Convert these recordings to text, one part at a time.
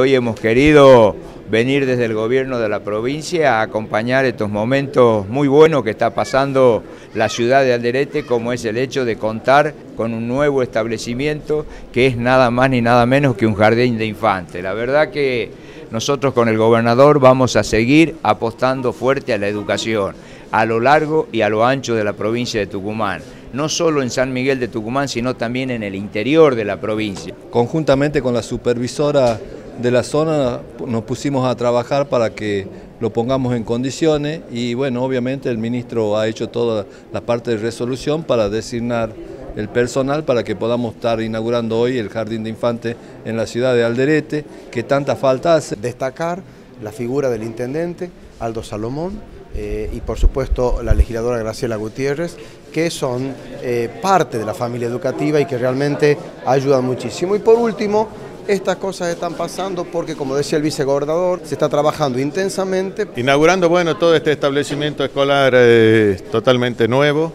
Hoy hemos querido venir desde el gobierno de la provincia a acompañar estos momentos muy buenos que está pasando la ciudad de Alderete, como es el hecho de contar con un nuevo establecimiento que es nada más ni nada menos que un jardín de infantes. La verdad que nosotros con el gobernador vamos a seguir apostando fuerte a la educación a lo largo y a lo ancho de la provincia de Tucumán no solo en San Miguel de Tucumán, sino también en el interior de la provincia. Conjuntamente con la supervisora de la zona nos pusimos a trabajar para que lo pongamos en condiciones y bueno, obviamente el ministro ha hecho toda la parte de resolución para designar el personal para que podamos estar inaugurando hoy el Jardín de Infantes en la ciudad de Alderete, que tanta falta hace. Destacar la figura del intendente Aldo Salomón eh, y por supuesto la legisladora Graciela Gutiérrez, que son eh, parte de la familia educativa y que realmente ayudan muchísimo. Y por último, estas cosas están pasando porque, como decía el vicegobernador, se está trabajando intensamente. Inaugurando, bueno, todo este establecimiento escolar eh, totalmente nuevo,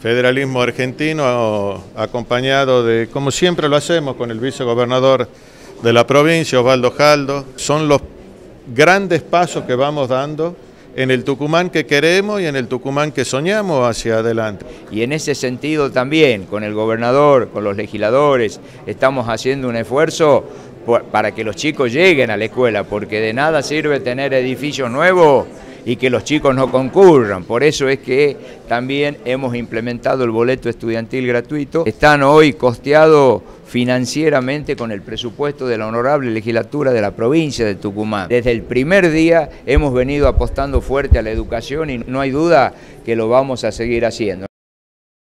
federalismo argentino acompañado de, como siempre lo hacemos, con el vicegobernador de la provincia, Osvaldo Jaldo. Son los grandes pasos que vamos dando en el Tucumán que queremos y en el Tucumán que soñamos hacia adelante. Y en ese sentido también, con el gobernador, con los legisladores, estamos haciendo un esfuerzo para que los chicos lleguen a la escuela, porque de nada sirve tener edificios nuevos y que los chicos no concurran. Por eso es que también hemos implementado el boleto estudiantil gratuito. Están hoy costeados financieramente con el presupuesto de la honorable legislatura de la provincia de Tucumán. Desde el primer día hemos venido apostando fuerte a la educación y no hay duda que lo vamos a seguir haciendo.